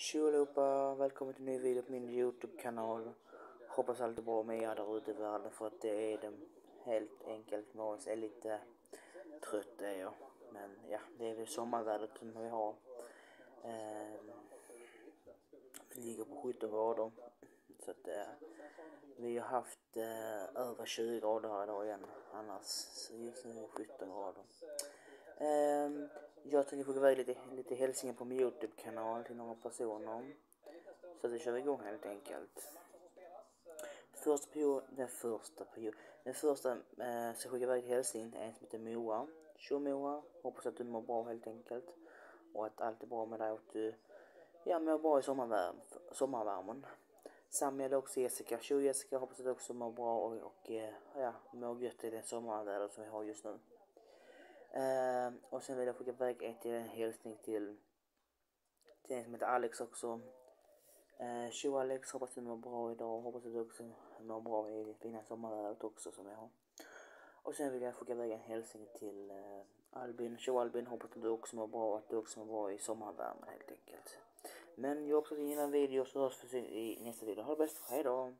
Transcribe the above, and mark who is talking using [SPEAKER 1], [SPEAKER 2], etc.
[SPEAKER 1] Tjo allihopa, välkommen till en ny video på min Youtube-kanal. Hoppas allt är bra med er där ute i världen för att det är det helt enkelt. Morgons är lite trött är jag. Men ja, det är väl sommarvädret som vi har. Eh, det ligger på 17 grader. Så att eh, vi har haft eh, över 20 grader här idag igen. Annars så just nu är det 17 grader. Um, jag tänker skicka iväg lite, lite hälsningar på min Youtube-kanal till några personer. Så det kör vi igång helt enkelt. Första period, den första period, den första eh, så skickar jag iväg hälsning till en som heter Moa. Tjo Moa, hoppas att du mår bra helt enkelt. Och att allt är bra med dig och att du ja, mår bra i sommarvärm, sommarvärmen. Samma gäller också Jessica. Tjo Jessica, hoppas att du också mår bra och, och eh, ja, mår gött i det sommarvädret som vi har just nu. Uh, och sen vill jag skicka iväg en till en hälsning till, till en som heter Alex också. Uh, tjo Alex, hoppas du mår bra idag. Hoppas att du också mår bra i det fina sommarvädret också som jag har. Och sen vill jag skicka iväg en hälsning till uh, Albin. Tjo Albin, hoppas att du också mår bra och att du också mår bra i sommarvärmen helt enkelt. Men jag hoppas att du gillar videon så hörs vi i nästa video. Ha det bäst, hejdå!